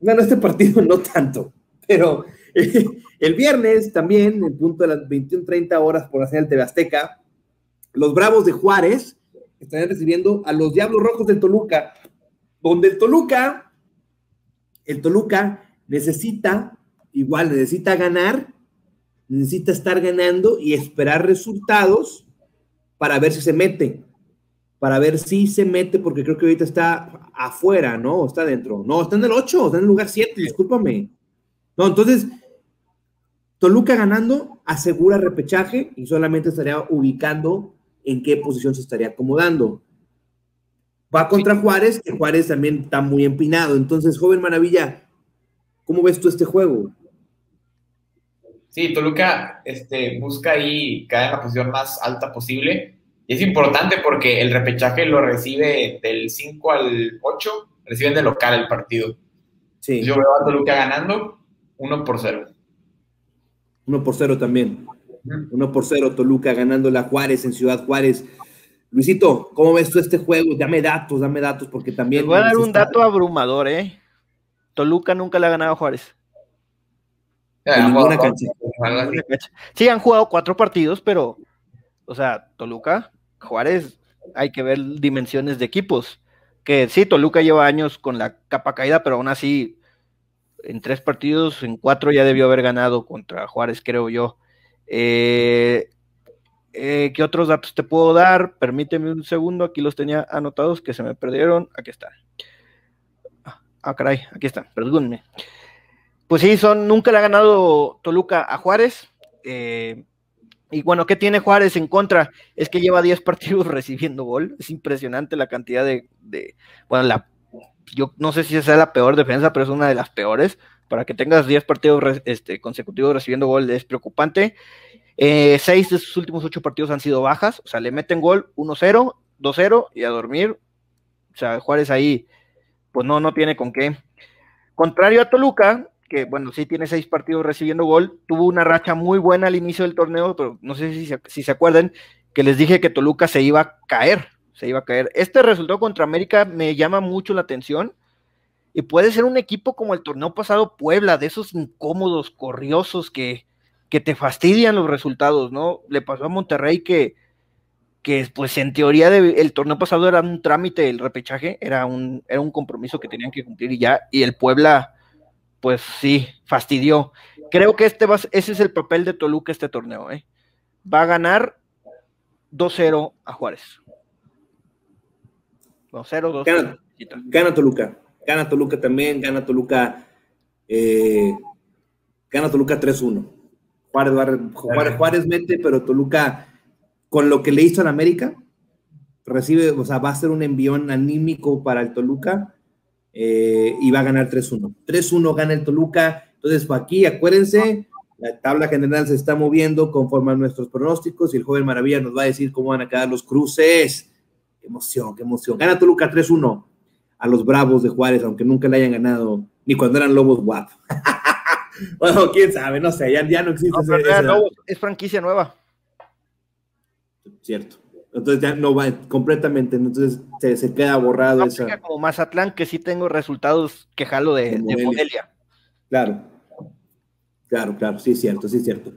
Bueno, este partido no tanto, pero el viernes también, en punto de las 21.30 horas por la señal TV Azteca, los Bravos de Juárez están recibiendo a los Diablos Rojos del Toluca, donde el Toluca, el Toluca necesita, igual necesita ganar, necesita estar ganando y esperar resultados para ver si se mete, para ver si se mete, porque creo que ahorita está afuera, ¿no? Está dentro. No, está en el 8, está en el lugar 7, discúlpame. No, entonces, Toluca ganando asegura repechaje y solamente estaría ubicando en qué posición se estaría acomodando. Va contra Juárez, que Juárez también está muy empinado. Entonces, joven Maravilla, ¿cómo ves tú este juego? Sí, Toluca este, busca ahí caer en la posición más alta posible. Y es importante porque el repechaje lo recibe del 5 al 8, reciben de local el partido. Sí. Yo veo a Toluca ganando 1 por 0. 1 por 0 también. 1 por 0 Toluca ganando la Juárez en Ciudad Juárez. Luisito, ¿cómo ves tú este juego? Dame datos, dame datos, porque también. Te voy a dar un dato abrumador, ¿eh? Toluca nunca le ha ganado a Juárez. En ninguna cancha. Sí, han jugado cuatro partidos, pero, o sea, Toluca, Juárez, hay que ver dimensiones de equipos. Que sí, Toluca lleva años con la capa caída, pero aún así, en tres partidos, en cuatro ya debió haber ganado contra Juárez, creo yo. Eh, eh, ¿Qué otros datos te puedo dar? Permíteme un segundo, aquí los tenía anotados que se me perdieron. Aquí están. Ah, caray, aquí están, perdónenme. Pues sí, son, nunca le ha ganado Toluca a Juárez. Eh, y bueno, ¿qué tiene Juárez en contra? Es que lleva 10 partidos recibiendo gol. Es impresionante la cantidad de, bueno, la, yo no sé si sea la peor defensa, pero es una de las peores. Para que tengas 10 partidos este, consecutivos recibiendo gol es preocupante. Eh, seis de sus últimos ocho partidos han sido bajas, o sea, le meten gol 1-0, 2-0 y a dormir. O sea, Juárez ahí, pues no, no tiene con qué. Contrario a Toluca, que bueno, sí tiene seis partidos recibiendo gol, tuvo una racha muy buena al inicio del torneo, pero no sé si se, si se acuerdan que les dije que Toluca se iba a caer, se iba a caer. Este resultado contra América me llama mucho la atención y puede ser un equipo como el torneo pasado Puebla, de esos incómodos, corriosos que, que te fastidian los resultados, ¿no? Le pasó a Monterrey que, que pues en teoría el torneo pasado era un trámite, el repechaje, era un, era un compromiso que tenían que cumplir y ya, y el Puebla, pues sí, fastidió. Creo que este va, ese es el papel de Toluca este torneo, ¿eh? Va a ganar 2-0 a Juárez. 2-0, 2-0. Gana, Toluca, gana Toluca también, gana Toluca, eh, gana Toluca 3-1. Juárez, Juárez, mete, pero Toluca, con lo que le hizo en América, recibe, o sea, va a ser un envión anímico para el Toluca eh, y va a ganar 3-1. 3-1 gana el Toluca. Entonces, aquí, acuérdense, la tabla general se está moviendo conforme a nuestros pronósticos y el joven Maravilla nos va a decir cómo van a quedar los cruces. Qué emoción, qué emoción. Gana Toluca 3-1 a los Bravos de Juárez, aunque nunca le hayan ganado, ni cuando eran Lobos guap. bueno, quién sabe, no sé, ya, no existe. es franquicia nueva. Cierto. Entonces ya no va completamente, entonces se, queda borrado. esa... Como Mazatlán, que sí tengo resultados que jalo de, de Modelia. Claro. Claro, claro, sí es cierto, sí es cierto.